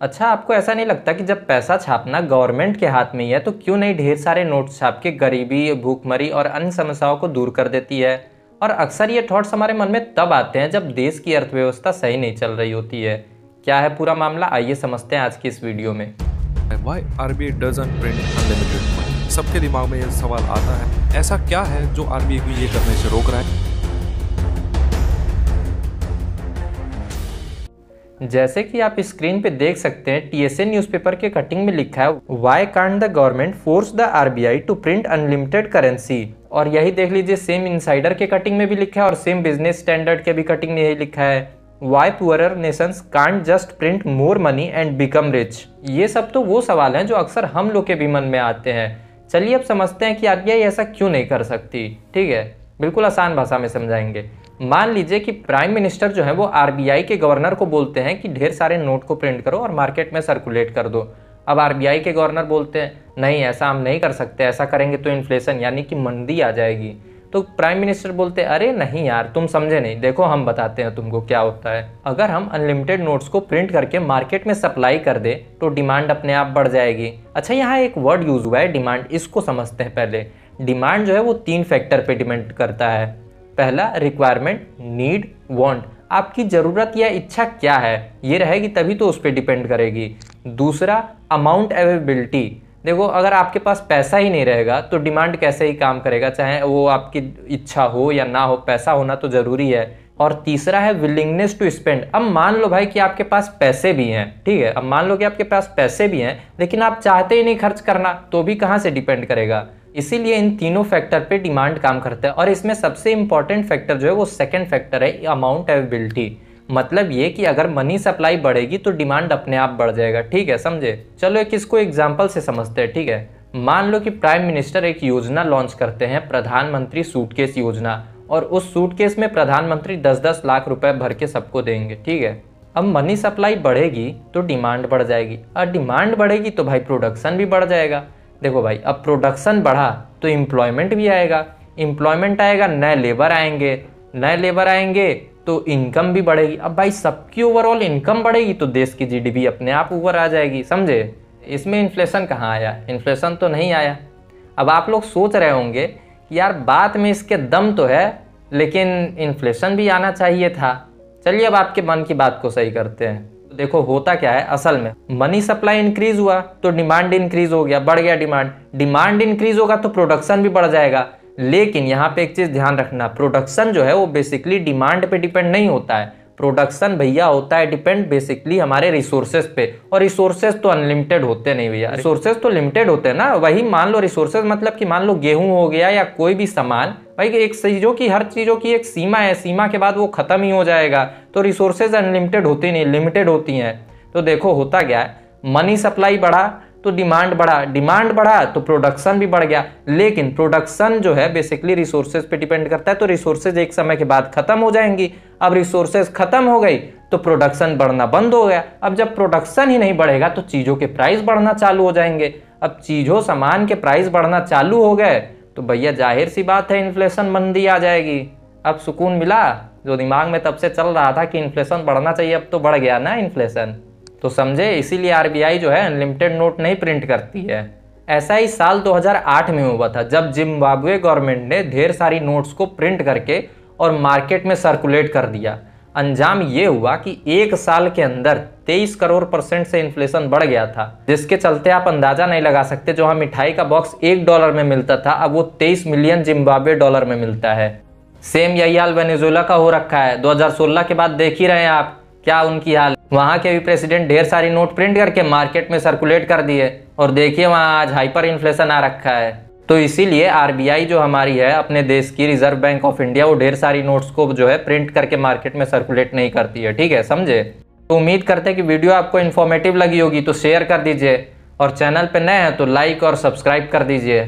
अच्छा आपको ऐसा नहीं लगता कि जब पैसा छापना गवर्नमेंट के हाथ में ही है तो क्यों नहीं ढेर सारे नोट छाप के गरीबी, भूखमरी और अन्य समस्याओं को दूर कर देती है? और अक्सर ये थॉट्स हमारे मन में तब आते हैं जब देश की अर्थव्यवस्था सही नहीं चल रही होती है। क्या है पूरा मामला? आइए समझते हैं आज की इस वीडियो में? सबके दिमाग में ये सवाल आता है, ऐसा क्या है जो आरबीआई को ये करने से रोक रहा है? जैसे कि आप स्क्रीन पे देख सकते हैं टीएसए न्यूज़पेपर के कटिंग में लिखा है why can't the government force the RBI to print unlimited currency और यही देख लीजिए सेम इनसाइडर के कटिंग में भी लिखा है और सेम बिज़नेस स्टैंडर्ड के भी कटिंग में यही लिखा है why poor nations can't just print more money and become rich ये सब तो वो सवाल हैं जो अक्सर हम लोग के भी मन में आते हैं। चलिए अब समझते हैं कि आरबीआई ऐसा क्यों नहीं कर सकती। ठीक है? बिल्कुल आसान भाषा में समझाएँगे। मान लीजिए कि प्राइम मिनिस्टर जो है वो आरबीआई के गवर्नर को बोलते हैं कि ढेर सारे नोट को प्रिंट करो और मार्केट में सर्कुलेट कर दो। अब आरबीआई के गवर्नर बोलते हैं, नहीं, ऐसा हम नहीं कर सकते, ऐसा करेंगे तो इन्फ्लेशन यानी कि मंदी आ जाएगी। तो प्राइम मिनिस्टर बोलते अरे नहीं यार, तुम समझे नहीं। देखो, हम बताते हैं तुमको क्या होता है। अगर हम अनलिमिटेड नोट्स को प्रिंट करके मार्केट में सप्लाई कर दे तो डिमांड अपने आप बढ़ जाएगी। अच्छा यहाँ एक वर्ड यूज़ हुआ है डिमांड इसको समझते हैं पहले। डिमांड जो है वो तीन फैक्टर पे डिपेंड करता है। पहला रिक्वायरमेंट नीड वांट आपकी ज़रूरत या इच्छा क्या है? ये रहेगी, तभी तो उस पर डिपेंड करेगी। दूसरा अमाउंट अवेलेबिलिटी देखो, अगर आपके पास पैसा ही नहीं रहेगा तो डिमांड कैसे ही काम करेगा? चाहे वो आपकी इच्छा हो या ना हो, पैसा होना तो ज़रूरी है। और तीसरा है विलिंगनेस टू स्पेंड अब मान लो भाई कि आपके पास पैसे भी हैं, ठीक है? अब मान लो कि आपके पास पैसे भी हैं, लेकिन आप चाहते ही नहीं खर्च करना तो भी कहाँ से डिपेंड करेगा? इसीलिए इन तीनों फैक्टर पे डिमांड काम करता है। और इसमें सबसे इंपॉर्टेंट फैक्टर जो है वो सेकंड फैक्टर है अमाउंट अवेबिलिटी मतलब ये कि अगर मनी सप्लाई बढ़ेगी तो डिमांड अपने आप बढ़ जाएगा। ठीक है, समझे? चलो एक इसको एग्ज़ाम्पल से समझते हैं, ठीक है? मान लो कि प्राइम मिनिस्टर एक योजना लॉन्च करते हैं, प्रधानमंत्री सूटकेस योजना। और उस सूटकेस में प्रधानमंत्री दस दस लाख रुपए भर के सबको देंगे, ठीक है? अब मनी सप्लाई बढ़ेगी तो डिमांड बढ़ जाएगी। और डिमांड बढ़ेगी तो भाई प्रोडक्शन भी बढ़ जाएगा। देखो भाई, अब प्रोडक्शन बढ़ा तो एम्प्लॉयमेंट भी आएगा। एम्प्लॉयमेंट आएगा, नए लेबर आएँगे। नए लेबर आएँगे तो इनकम भी बढ़ेगी। अब भाई, सबकी ओवरऑल इनकम बढ़ेगी तो देश की जीडीपी अपने आप ऊपर आ जाएगी। समझे? इसमें इन्फ्लेशन कहाँ आया? इन्फ्लेशन तो नहीं आया। अब आप लोग सोच रहे होंगे कि यार, बात में इसके दम तो है, लेकिन इन्फ्लेशन भी आना चाहिए था। चलिए अब आपके मन की बात को सही करते हैं। देखो, होता क्या है असल में? मनी सप्लाई इंक्रीज हुआ तो डिमांड इंक्रीज हो गया, बढ़ गया डिमांड डिमांड इंक्रीज होगा तो प्रोडक्शन भी बढ़ जाएगा. लेकिन यहाँ पे एक चीज़ ध्यान रखना प्रोडक्शन जो है वो बेसिकली डिमांड पे डिपेंड नहीं होता है. प्रोडक्शन भैया होता है डिपेंड बेसिकली हमारे रिसोर्सेज पे। और रिसोर्सेज तो अनलिमिटेड होते नहीं भैया। रिसोर्सेज तो लिमिटेड होते हैं ना। वही मान लो रिसोर्सेज मतलब कि मान लो गेहूँ हो गया या कोई भी सामान भाई एक चीज़ों की हर चीज़ों की एक सीमा है। सीमा के बाद वो ख़त्म ही हो जाएगा। तो रिसोर्सेज अनलिमिटेड होती नहीं लिमिटेड होती हैं। तो देखो होता क्या है। मनी सप्लाई बढ़ा तो डिमांड बढ़ा। डिमांड बढ़ा तो प्रोडक्शन भी बढ़ गया। लेकिन प्रोडक्शन जो है बेसिकली रिसोर्सेज पे डिपेंड करता है तो रिसोर्सेज एक समय के बाद खत्म हो जाएँगी। अब रिसोर्सेज खत्म हो गई तो प्रोडक्शन बढ़ना बंद हो गया। अब जब प्रोडक्शन ही नहीं बढ़ेगा तो चीज़ों के प्राइस बढ़ना चालू हो जाएँगे। अब चीज़ों, सामान के प्राइस बढ़ना चालू हो गए तो भैया ज़ाहिर सी बात है इन्फ्लेशन मंदी आ जाएगी। अब सुकून मिला, जो दिमाग में तब से चल रहा था कि इन्फ्लेशन बढ़ना चाहिए, अब तो बढ़ गया ना इन्फ्लेशन तो समझे, इसीलिए आरबीआई जो है अनलिमिटेड नोट नहीं प्रिंट करती है। ऐसा ही साल 2008 में हुआ था, जब जिम्बाब्वे गवर्नमेंट ने ढेर सारी नोट्स को प्रिंट करके और मार्केट में सर्कुलेट कर दिया। अंजाम ये हुआ कि एक साल के अंदर 23 करोड़ परसेंट से इन्फ्लेशन बढ़ गया था, जिसके चलते आप अंदाज़ा नहीं लगा सकते जो हम मिठाई का बॉक्स एक डॉलर में मिलता था, अब वो 23 मिलियन जिम्बाब्वे डॉलर में मिलता है। सेम यही हाल वेनेजुएला का हो रखा है। 2016 के बाद देख ही रहे हैं आप, क्या उनकी हाल वहाँ के भी प्रेसिडेंट ढेर सारी नोट प्रिंट करके मार्केट में सर्कुलेट कर दिए। और देखिए वहाँ आज हाइपर इन्फ्लेशन आ रखा है। तो इसीलिए आरबीआई जो हमारी है, अपने देश की रिज़र्व बैंक ऑफ़ इंडिया वो ढेर सारी नोट्स को जो है प्रिंट करके मार्केट में सर्कुलेट नहीं करती है। ठीक है, समझे? तो उम्मीद करते हैं कि वीडियो आपको इन्फॉर्मेटिव लगी होगी तो शेयर कर दीजिए। और चैनल पे नए हैं तो लाइक और सब्सक्राइब कर दीजिए।